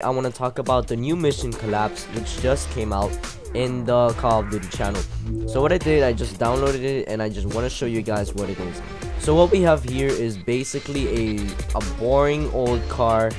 I want to talk about the new mission collapse which just came out in the Call of Duty channel. So what I did, I just downloaded it and I just want to show you guys what it is. So what we have here is basically a, a boring old car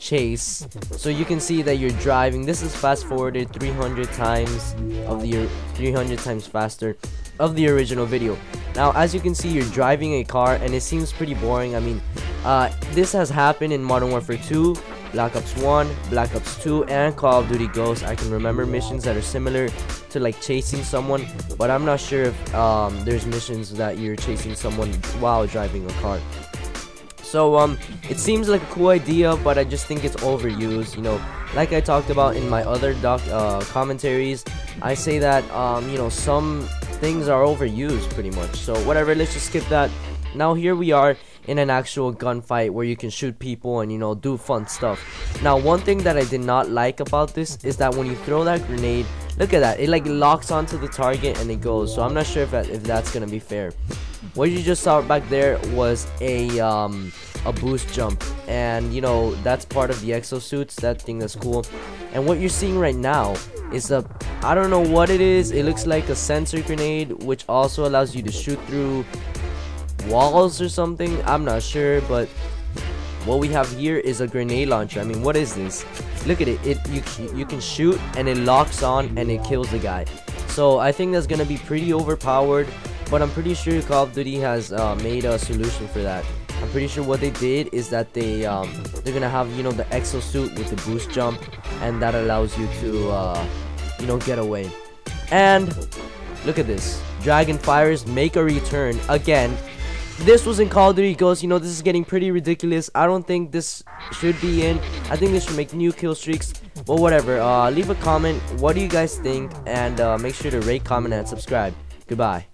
chase. So you can see that you're driving. This is fast forwarded 300 times of the 300 times faster of the original video. Now as you can see you're driving a car and it seems pretty boring. I mean uh, this has happened in Modern Warfare 2 Black Ops 1, Black Ops 2, and Call of Duty Ghosts. I can remember missions that are similar to like chasing someone, but I'm not sure if um, there's missions that you're chasing someone while driving a car. So um, it seems like a cool idea, but I just think it's overused. You know, like I talked about in my other doc uh, commentaries, I say that um, you know some things are overused pretty much. So whatever, let's just skip that. Now here we are in an actual gunfight where you can shoot people and you know do fun stuff. Now one thing that i did not like about this is that when you throw that grenade look at that. It like locks onto the target and it goes. So i'm not sure if, that, if that's gonna be fair. What you just saw back there was a um a boost jump. And you know that's part of the exosuits. That thing that's cool. And what you're seeing right now is a I don't know what it is. It looks like a sensor grenade which also allows you to shoot through walls or something? I'm not sure but what we have here is a grenade launcher. I mean what is this? Look at it. It you you can shoot and it locks on and it kills the guy. So i think that's gonna be pretty overpowered but i'm pretty sure call of duty has uh, made a solution for that. I'm pretty sure what they did is that they um, they're gonna have you know the exosuit with the boost jump and that allows you to uh, you know get away. And look at this. Dragonfires make a return again this was in Call of Duty Ghosts. You know, this is getting pretty ridiculous. I don't think this should be in. I think this should make new kill streaks. But whatever. Uh, leave a comment. What do you guys think? And uh, make sure to rate, comment, and subscribe. Goodbye.